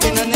una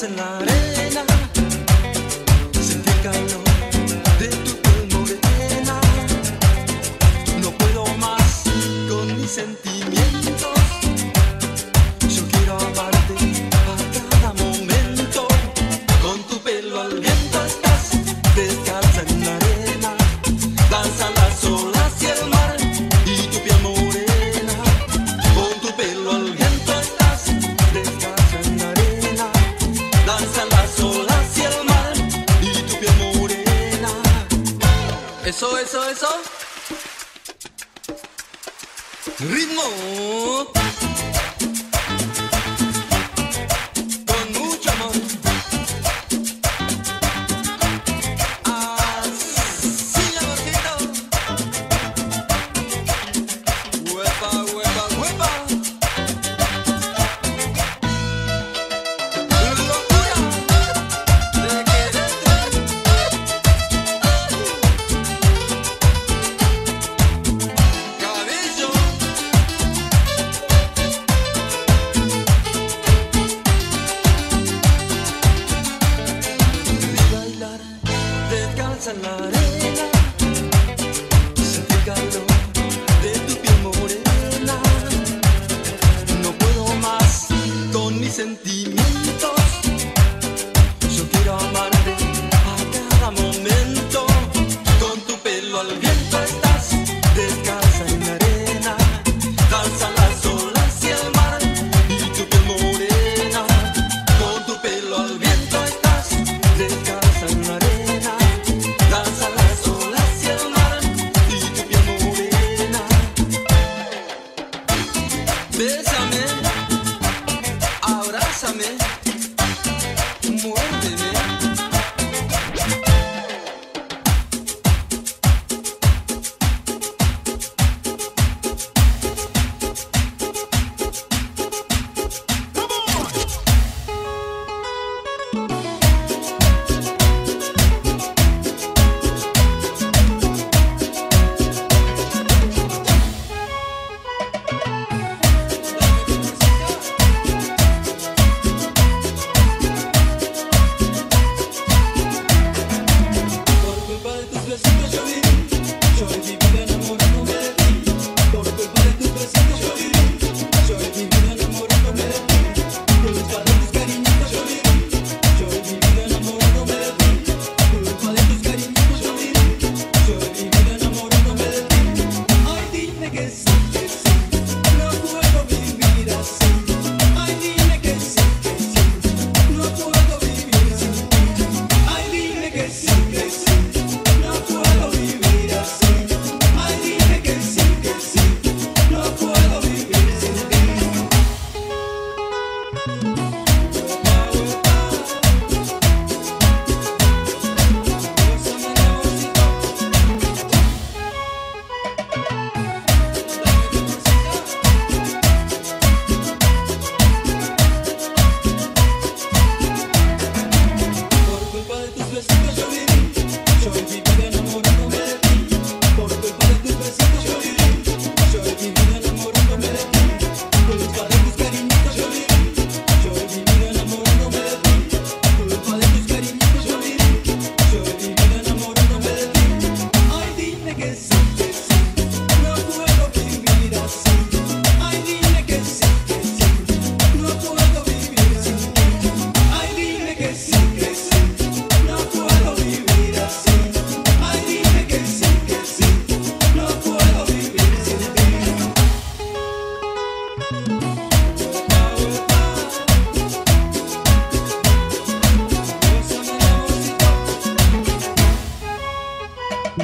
cancellare Eso, eso, eso. Ritmo.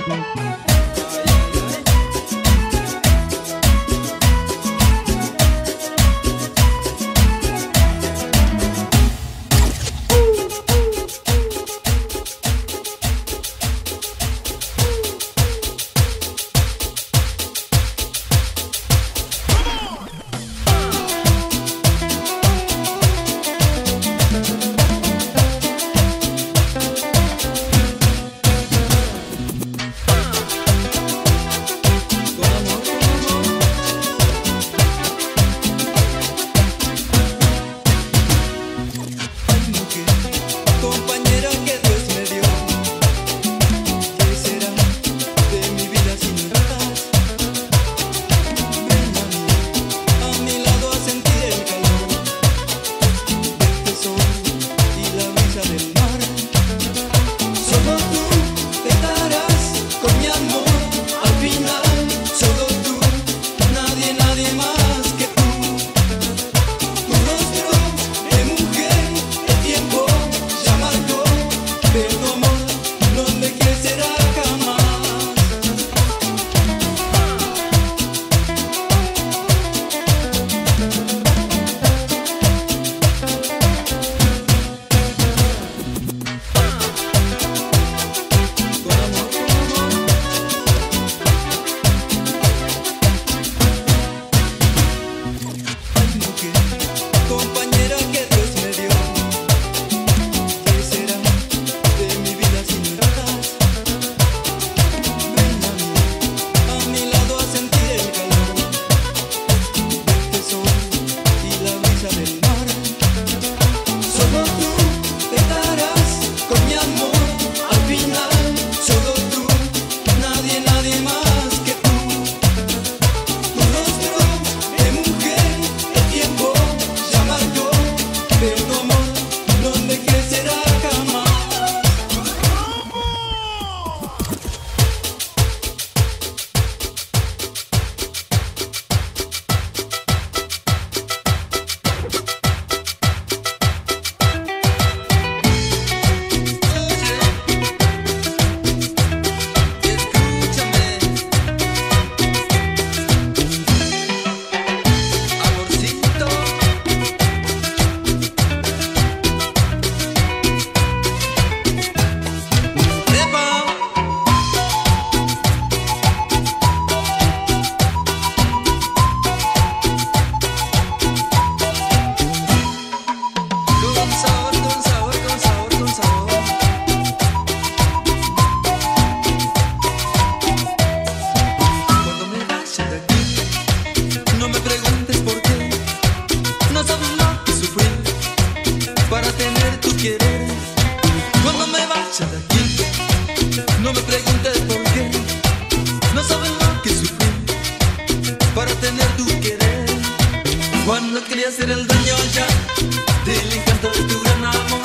Música para tener tu querer. Cuando quería hacer el daño ya, del encanto de tu gran amor.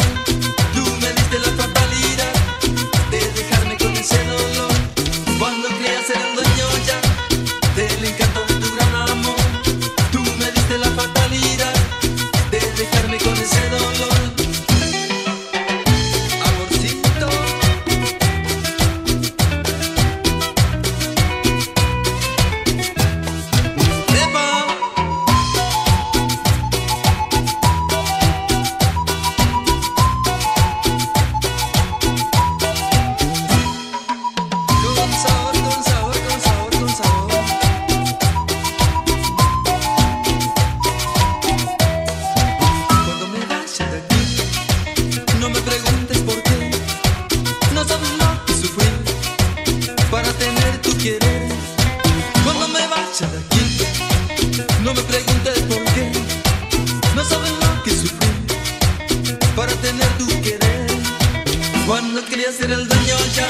Tener tu querer. Cuando quería hacer el daño ya